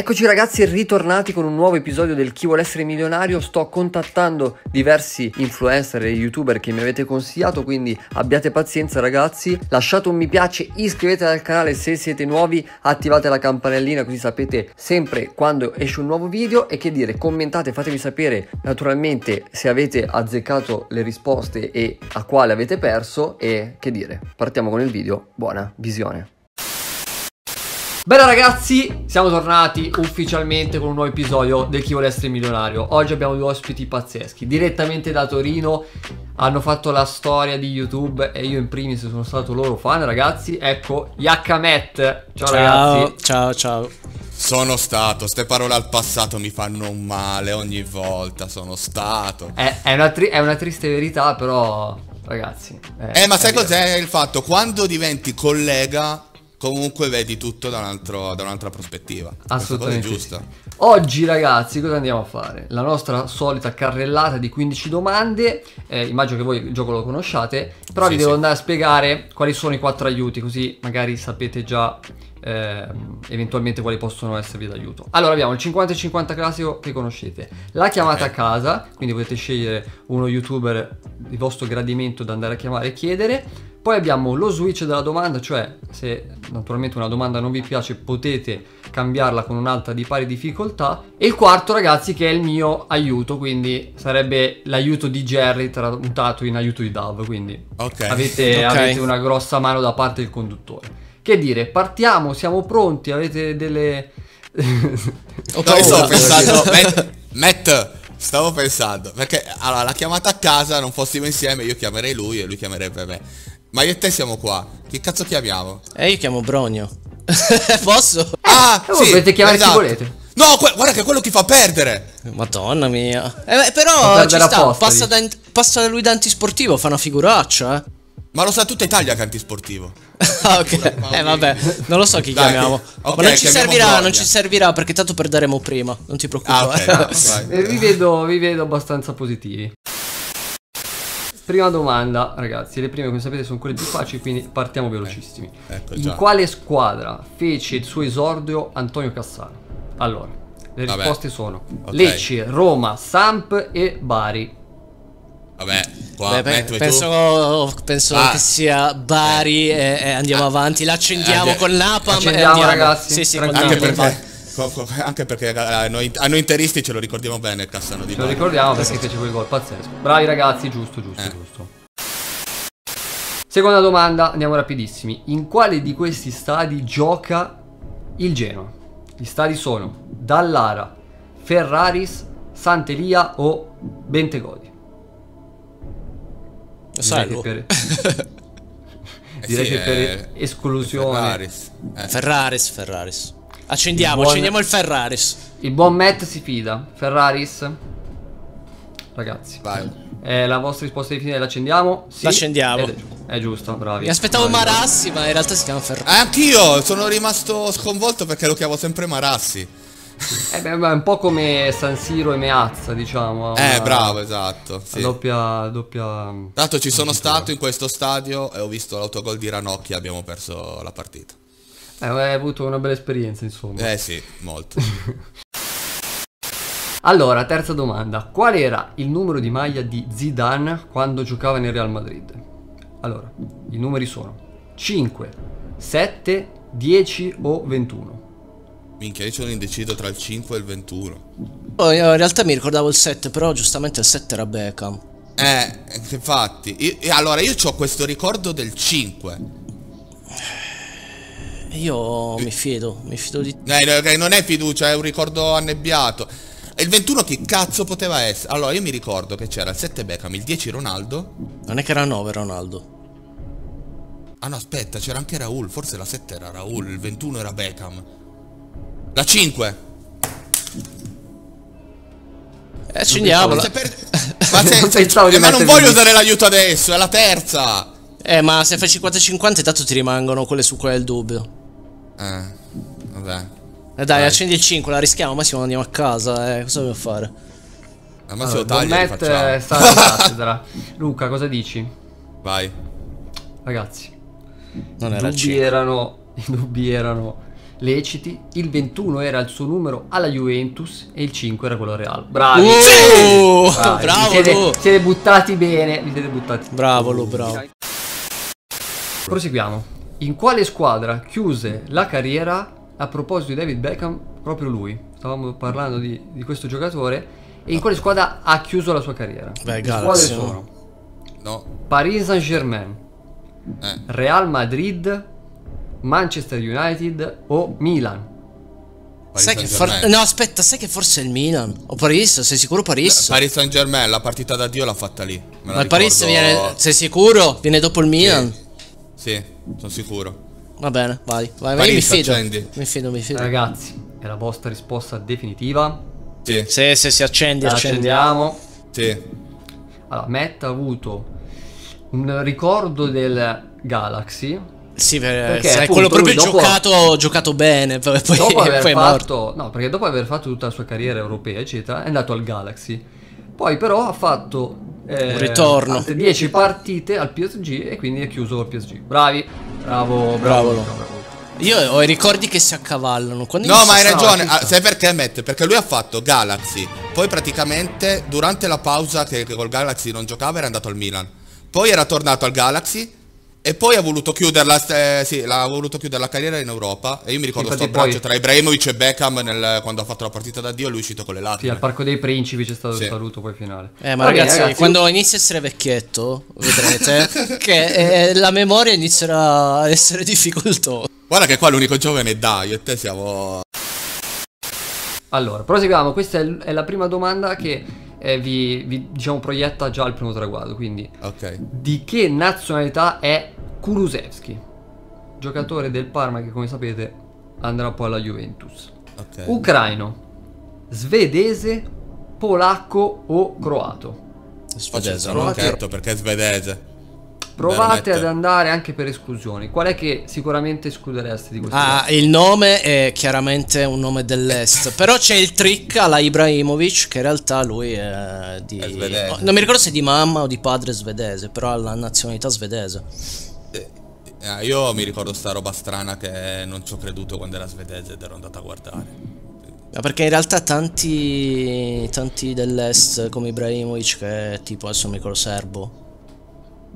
Eccoci ragazzi ritornati con un nuovo episodio del Chi vuole essere milionario. Sto contattando diversi influencer e youtuber che mi avete consigliato Quindi abbiate pazienza ragazzi. Lasciate un mi piace, iscrivetevi al canale se siete nuovi Attivate la campanellina così sapete sempre quando esce un nuovo video. E che dire, commentate, fatemi sapere naturalmente se avete azzeccato le risposte e a quale avete perso. E che dire, partiamo con il video, buona visione Bene ragazzi, siamo tornati ufficialmente con un nuovo episodio del Chi vuole essere milionario. Oggi abbiamo due ospiti pazzeschi. Direttamente da Torino Hanno fatto la storia di YouTube E io in primis sono stato loro fan ragazzi. Ecco, Yakamet. Ciao, ciao ragazzi. Ciao, ciao. Sono stato, ste parole al passato mi fanno un male ogni volta, sono stato. È, è, una, tri- è una, triste verità, però, ragazzi. eh, ma sai cos'è il fatto? Quando diventi collega comunque vedi tutto da, un altro, da un'altra prospettiva. Assolutamente. Giusto. Sì. Oggi ragazzi cosa andiamo a fare? La nostra solita carrellata di 15 domande, eh, immagino che voi il gioco lo conosciate, però sì, vi devo sì. andare a spiegare quali sono i quattro aiuti, così magari sapete già eh, eventualmente quali possono esservi d'aiuto. Allora abbiamo il 50-50 classico che conoscete, la chiamata okay. a casa, quindi potete scegliere uno youtuber di vostro gradimento da andare a chiamare e chiedere, poi abbiamo lo switch della domanda, cioè se naturalmente una domanda non vi piace potete cambiarla con un'altra di pari difficoltà. E il quarto ragazzi che è il mio aiuto, quindi sarebbe l'aiuto di Jerry tramutato in aiuto di Dove, quindi okay. Avete, okay. avete una grossa mano da parte del conduttore. Che dire, partiamo, siamo pronti, avete delle... Ho no, stavo pensando, Matt, Matt, stavo pensando, perché allora la chiamata a casa non fossimo insieme, io chiamerei lui e lui chiamerebbe me. Ma io e te siamo qua. Che cazzo chiamiamo? Eh, io chiamo Bronio. Posso? Ah, eh, sì, potete chiamare esatto. chi volete. No, guarda che è quello che fa perdere. Madonna mia. Eh, però ci sta, posta, passa, da, passa, da, lui da antisportivo, fa una figuraccia, eh. Ma lo sa tutta Italia che è antisportivo. ah, ok. Eh, vabbè, non lo so chi Dai, chiamiamo. Okay, Ma non ci servirà, non ci servirà perché tanto perderemo prima. Non ti preoccupare. Ah, okay, no, vi, vedo, vi vedo abbastanza positivi. Prima domanda, ragazzi, le prime come sapete sono quelle più facili, quindi partiamo velocissimi. Eh, ecco In quale squadra fece il suo esordio Antonio Cassano? Allora, le Vabbè. risposte sono okay. Lecce, Roma, Samp e Bari. Vabbè, qua Beh, penso, penso ah. che sia Bari eh. e, e, andiamo ah. avanti. L'accendiamo eh, con l'Apam. Accendiamo, ragazzi. Sì, sì, anche perché anche perché a noi, a noi, interisti ce lo ricordiamo bene il Cassano di Ce lo ricordiamo perché fece quel gol pazzesco. Bravi ragazzi, giusto, giusto, eh. giusto. Seconda domanda, andiamo rapidissimi. In quale di questi stadi gioca il Genoa? Gli stadi sono Dallara, Ferraris, Sant'Elia o Bentegodi? Direi che per... Direi sì, che per esclusione Ferraris. Eh. Ferraris, Ferraris. Accendiamo, buon... accendiamo il Ferraris. Il buon Matt si fida. Ferraris. Ragazzi. Vai. Eh, la vostra risposta di fine l'accendiamo? Sì. L'accendiamo. È, è, giusto, bravi. Mi aspettavo bravi, Marassi, bravi. ma in realtà si chiama Ferraris. Eh, anch'io sono rimasto sconvolto perché lo chiamo sempre Marassi. Eh beh, è un po' come San Siro e Meazza, diciamo. Eh, una, bravo, esatto. Sì. Doppia, doppia. Tanto ci sono stato in questo stadio e ho visto l'autogol di Ranocchi e abbiamo perso la partita. Eh, hai avuto una bella esperienza, insomma. Eh sì, molto. allora, terza domanda. Qual era il numero di maglia di Zidane quando giocava nel Real Madrid? Allora, i numeri sono 5, 7, 10 o 21. Minchia, io sono indeciso tra il 5 e il 21. Oh, io in realtà mi ricordavo il 7, però giustamente il 7 era Beckham. Eh, infatti. Io, allora, io ho questo ricordo del 5. Io mi fido, mi fido di... Eh, non è fiducia, è un ricordo annebbiato. E il 21 che cazzo poteva essere? Allora, io mi ricordo che c'era il 7 Beckham, il 10 Ronaldo. Non è che era 9 Ronaldo. Ah no, aspetta, c'era anche Raul, forse la 7 era Raul, il 21 era Beckham. La 5. Eh, accendiamola. Ma, per... ma, se... eh, ma non voglio usare l'aiuto adesso, è la terza. Eh, ma se fai 50-50 tanto ti rimangono quelle su quelle il dubbio. Eh, vabbè. Eh dai, Vai. accendi il 5, la rischiamo, ma Massimo andiamo a casa, eh, cosa dobbiamo fare? Ma Massimo allora, taglia, Matt sta Luca, cosa dici? Vai. Ragazzi. Non era I dubbi erano, I dubbi erano leciti, il 21 era il suo numero alla Juventus e il 5 era quello al Real. Bravi! Uh, Bravi. Bravo! Siete, siete, buttati bene, vi siete buttati. Bravo, lo bravo. Proseguiamo. In quale squadra chiuse la carriera a proposito di David Beckham proprio lui? Stavamo parlando di, di questo giocatore. E in quale squadra ha chiuso la sua carriera? Beh, Galaxy. sono? No. Paris Saint Germain. Eh. Real Madrid. Manchester United o Milan? sai che for- no, aspetta, sai che forse è il Milan o Paris? Sei sicuro Paris? Paris Saint Germain, la partita da Dio l'ha fatta lì. Ma il Paris viene, sei sicuro? Viene dopo il Milan? Sì, sì sono sicuro. Va bene, vai, vai, vai mi fido. Mi fido, mi fido. Ragazzi, è la vostra risposta definitiva? Sì. Se, se si accendi, accendiamo. Sì. Allora, Matt ha avuto un ricordo del Galaxy sì, per, perché, appunto, quello proprio giocato, giocato bene. Poi, dopo aver poi fatto, no, perché dopo aver fatto tutta la sua carriera europea, eccetera, è andato al Galaxy. Poi, però, ha fatto eh, un ritorno 10 partite al PSG e quindi è chiuso col PSG. Bravi, bravo, bravo. bravo. bravo. Io ho i ricordi che si accavallano. Quando no, ma hai ragione. Ah, sai perché, Matt? Perché lui ha fatto Galaxy. Poi, praticamente, durante la pausa che, che col Galaxy non giocava, era andato al Milan. Poi era tornato al Galaxy e poi ha voluto chiuderla, eh, sì, ha voluto chiudere la carriera in Europa. E io mi ricordo questo abbraccio tra Ibrahimovic e Beckham nel, quando ha fatto la partita da Dio, lui è uscito con le lacrime. Sì, al Parco dei Principi c'è stato sì. il saluto poi finale. Eh, ma ragazzi, ragazzi, quando inizia a essere vecchietto, vedrete che eh, la memoria inizierà a essere difficoltosa. Guarda che qua l'unico giovane è Dai, e te siamo... Allora, proseguiamo. Questa è, è la prima domanda che eh, vi, vi, diciamo proietta già il primo traguardo. Quindi, okay. di che nazionalità è Kulusevski? Giocatore del Parma che, come sapete, andrà poi alla Juventus. Okay. Ucraino, svedese, polacco o croato? Svedese, non certo perché è svedese. Provate ad andare anche per esclusioni. Qual è che sicuramente escluderesti di questo? Ah, caso? il nome è chiaramente un nome dell'est. però c'è il trick alla Ibrahimovic, che in realtà lui è di. È svedese. Non mi ricordo se è di mamma o di padre svedese, però ha la nazionalità svedese. Eh, eh, io mi ricordo sta roba strana che non ci ho creduto quando era svedese ed ero andato a guardare. Ma perché in realtà tanti, tanti dell'est come Ibrahimovic che è tipo adesso mi ricordo serbo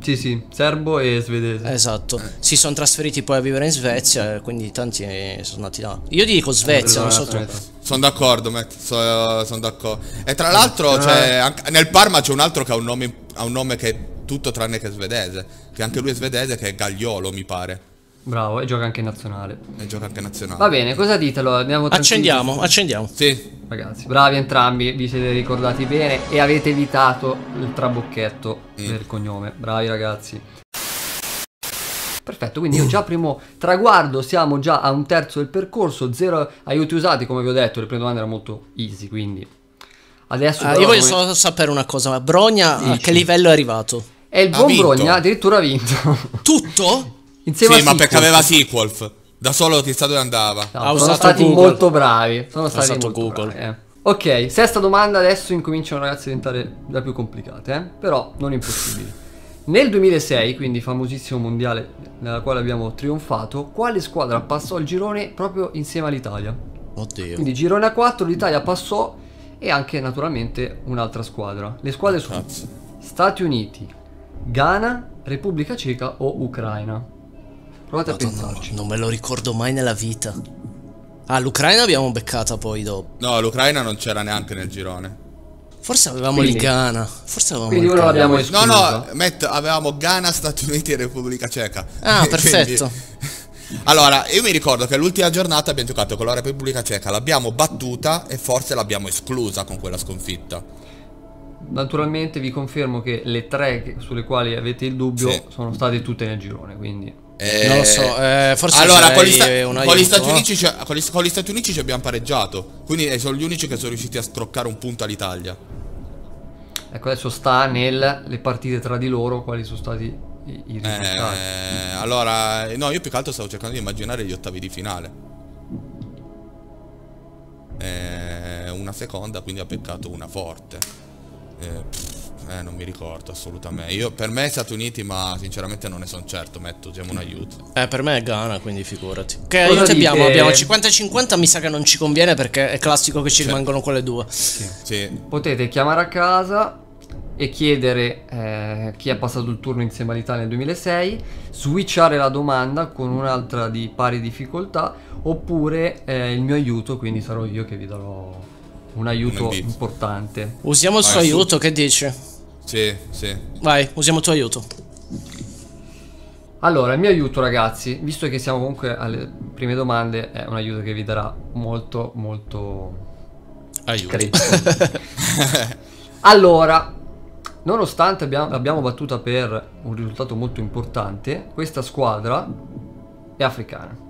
sì, sì, serbo e svedese. Esatto. Si sono trasferiti poi a vivere in Svezia, quindi tanti sono andati là. Io dico Svezia, non so tu. Sono d'accordo, Matt, sono, sono d'accordo. E tra l'altro, cioè, nel Parma c'è un altro che ha un, nome, ha un nome che tutto tranne che svedese, che anche lui è svedese, che è Gagliolo, mi pare. Bravo, e gioca anche in nazionale. E gioca anche in nazionale. Va bene, cosa dite? Allora, andiamo accendiamo, accendiamo. Sì. Ragazzi, bravi entrambi, vi siete ricordati bene e avete evitato il trabocchetto mm. del cognome. Bravi ragazzi. Perfetto, quindi io già primo traguardo, siamo già a un terzo del percorso, zero aiuti usati, come vi ho detto, le prime domande erano molto easy, quindi adesso... Ah, io voglio come... solo sapere una cosa, Brogna Dici. a che livello è arrivato? E il buon Brogna addirittura ha vinto. Tutto? Insieme sì, ma perché aveva Sequolf. Da solo chissà dove andava. No, sono stati Google. molto bravi. Sono stati molto Google. Bravi, eh. Ok, sesta domanda, adesso incominciano ragazzi a diventare da più complicate, eh? però non impossibili. Nel 2006, quindi famosissimo mondiale nella quale abbiamo trionfato, quale squadra passò il girone proprio insieme all'Italia? Oddio. Quindi girone a 4, l'Italia passò e anche naturalmente un'altra squadra. Le squadre sono Cazzo. Stati Uniti, Ghana, Repubblica Ceca o Ucraina. Provate Madonna, a pensarci. Non me lo ricordo mai nella vita. Ah, l'Ucraina abbiamo beccata poi dopo. No, l'Ucraina non c'era neanche nel girone. Forse avevamo quindi, il Ghana. Forse avevamo quindi il Ghana. l'abbiamo escluso. No, no, Matt, avevamo Ghana, Stati Uniti e Repubblica Ceca. Ah, perfetto. allora, io mi ricordo che l'ultima giornata abbiamo giocato con la Repubblica Ceca, l'abbiamo battuta e forse l'abbiamo esclusa con quella sconfitta. Naturalmente vi confermo che le tre sulle quali avete il dubbio sì. sono state tutte nel girone, quindi eh, non lo so, eh, forse allora con gli, sta- con, gli Stati Uniti con, gli, con gli Stati Uniti ci abbiamo pareggiato. Quindi sono gli unici che sono riusciti a scroccare un punto all'Italia. Ecco, adesso sta nelle partite tra di loro quali sono stati i, i risultati. Eh, allora, no, io più che altro stavo cercando di immaginare gli ottavi di finale. Eh, una seconda, quindi ha peccato una forte. Eh, eh, non mi ricordo assolutamente. Io per me Stati Uniti, ma sinceramente non ne sono certo. Metto, diamo un aiuto. Eh, per me è Ghana, quindi figurati. Che aiuto abbiamo? Abbiamo 50-50, mi sa che non ci conviene perché è classico che ci cioè. rimangono quelle due. Sì. sì. Potete chiamare a casa e chiedere eh, chi ha passato il turno insieme all'Italia nel 2006, switchare la domanda con un'altra di pari difficoltà, oppure eh, il mio aiuto, quindi sarò io che vi darò un aiuto importante. Usiamo il suo aiuto, che dici? Sì, sì. Vai, usiamo il tuo aiuto. Allora, il mio aiuto ragazzi, visto che siamo comunque alle prime domande, è un aiuto che vi darà molto, molto... Aiuto. allora, nonostante abbiamo, l'abbiamo battuta per un risultato molto importante, questa squadra è africana.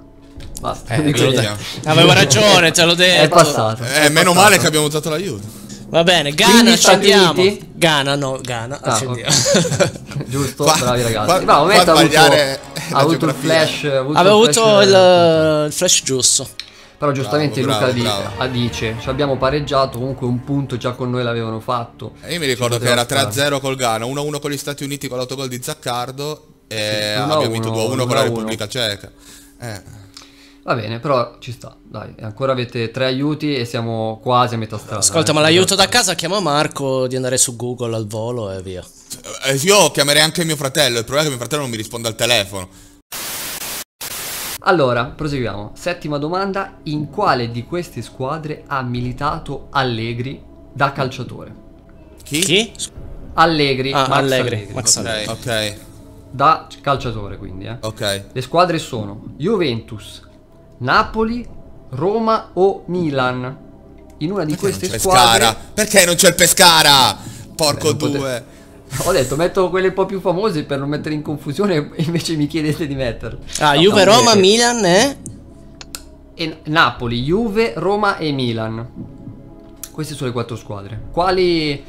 Basta. Eh, Avevo ragione, te l'ho detto. È passata. Eh, è meno passato. male che abbiamo usato l'aiuto. Va bene, Ghana accendiamo. Ghana, no, Ghana, ah, accendiamo. Okay. Giusto, fa, bravi ragazzi. Bravo, Matt ha avuto, ha avuto il flash. Avuto Aveva avuto flash, il, il, flash giusto. Però giustamente bravo, Luca bravo, bravo. dice, ci abbiamo pareggiato, comunque un punto già con noi l'avevano fatto. E io mi ricordo che era 3-0 col Ghana, 1-1 con gli Stati Uniti con l'autogol di Zaccardo e sì, abbiamo vinto 2-1 con la Repubblica Ceca. Eh. Va bene, però ci sta, dai, ancora avete tre aiuti e siamo quasi a metà strada. Ascolta, eh. ma l'aiuto da casa chiama Marco di andare su Google al volo e via. Eh, io chiamerei anche mio fratello, il problema è che mio fratello non mi risponde al telefono. Allora, proseguiamo. Settima domanda, in quale di queste squadre ha militato Allegri da calciatore? Chi? Chi? Allegri. Ah, Max Allegri. Allegri. Max Allegri. Ok. Da calciatore quindi, eh. Ok. Le squadre sono Juventus, Napoli, Roma o Milan. In una di Perché queste squadre. Pescara? Perché non c'è il Pescara? Porco Beh, due. Ho detto metto quelle un po' più famose per non mettere in confusione invece mi chiedete di metterle. Ah, no, Juve, Roma, Milan e... e... Napoli, Juve, Roma e Milan. Queste sono le quattro squadre. Quali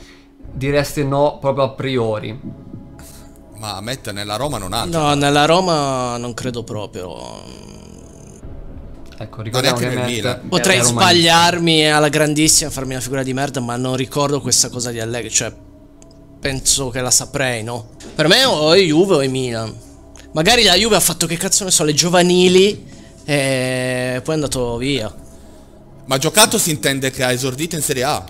direste no proprio a priori? Ma mette nella Roma non ha. No, nella Roma non credo proprio. Ecco, ricordiamo che Matt Potrei sbagliarmi alla grandissima, farmi una figura di merda, ma non ricordo questa cosa di Allegri. Cioè, penso che la saprei, no? Per me o è Juve o è Milan. Magari la Juve ha fatto che cazzo ne so, le giovanili e poi è andato via. Ma giocato si intende che ha esordito in Serie A.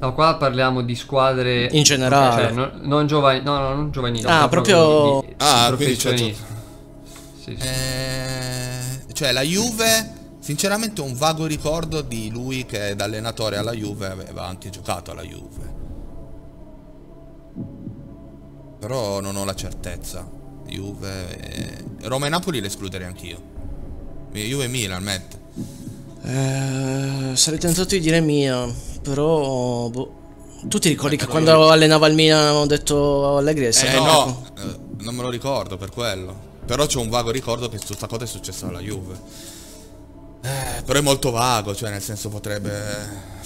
No, qua parliamo di squadre in generale, cioè, non, non giovani, no, no, non giovanili. Ah, proprio, di, di ah, quindi certo. sì, sì. Eh, cioè la Juve Sinceramente ho un vago ricordo di lui che da allenatore alla Juve aveva anche giocato alla Juve. Però non ho la certezza. Juve... E... Roma e Napoli le escluderei anch'io. Juve e Milan, Matt. Eh, sarei tentato di dire Milan, però... Boh. Tu ti ricordi eh, che quando io... allenava il Milan avevamo detto Allegri Eh no, eh, non me lo ricordo per quello. Però c'ho un vago ricordo che questa cosa è successa alla Juve. Eh, però è molto vago, cioè nel senso potrebbe...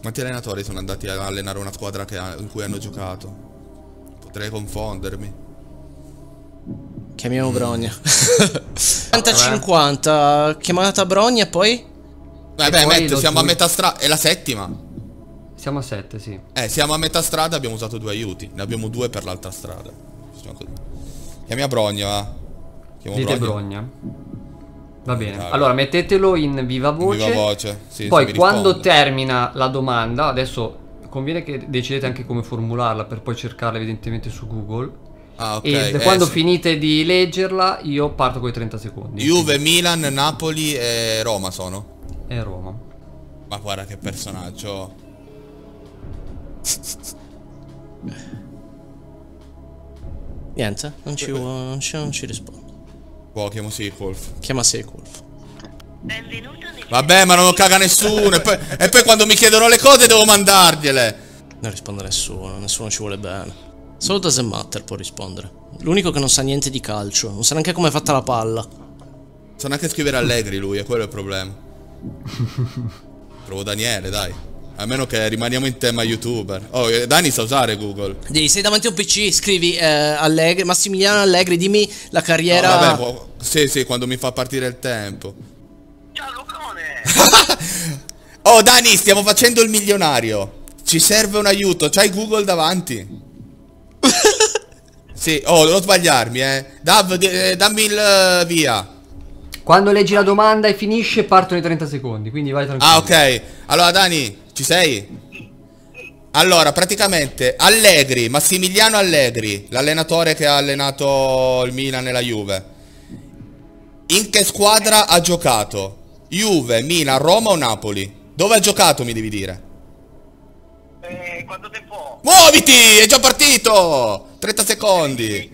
Quanti allenatori sono andati a allenare una squadra ha, in cui hanno giocato? Potrei confondermi. Chiamiamo mm. Brogna. 50-50, chiamata Brogna e poi? Beh, beh, Matt, siamo a metà strada, è la settima. Siamo a 7, sì. Eh, siamo a metà strada, abbiamo usato due aiuti. Ne abbiamo due per l'altra strada. Chiamiamo Brogna, va. Chiamo Dite Brogna. Brogna. Va bene, allora, allora mettetelo in viva voce. Viva voce. Sì, poi quando termina la domanda, adesso conviene che decidete anche come formularla per poi cercarla evidentemente su Google. Ah, okay. E eh, quando sì. finite di leggerla io parto con i 30 secondi. Juve, Milan, Napoli e Roma sono. E Roma. Ma guarda che personaggio. Niente, non ci, non ci, non ci rispondo. Boh, chiamo Sequolf. Chiama Sequolf. Vabbè, ma non lo caga nessuno. e, poi, e poi quando mi chiedono le cose devo mandargliele. Non risponde nessuno, nessuno ci vuole bene. Solo Doesn't Matter può rispondere. L'unico che non sa niente di calcio, non sa neanche come è fatta la palla. Sa neanche scrivere allegri lui, è quello il problema. Trovo Daniele, dai. A meno che rimaniamo in tema youtuber. Oh, eh, Dani sa usare Google. Devi, sei davanti a un PC, scrivi eh, Allegri, Massimiliano Allegri, dimmi la carriera. No, vabbè, boh, sì, sì, quando mi fa partire il tempo. Ciao Lucone! oh, Dani, stiamo facendo il milionario. Ci serve un aiuto, c'hai Google davanti. sì, oh, devo sbagliarmi, eh. Dav, eh, dammi il uh, via. Quando leggi la domanda e finisce partono i 30 secondi, quindi vai tranquillo. Ah, ok. Allora, Dani, ci sei? Allora, praticamente Allegri, Massimiliano Allegri, l'allenatore che ha allenato il Milan e la Juve. In che squadra ha giocato? Juve, Milan, Roma o Napoli? Dove ha giocato mi devi dire? Eh, quanto tempo? Muoviti! È già partito! 30 secondi!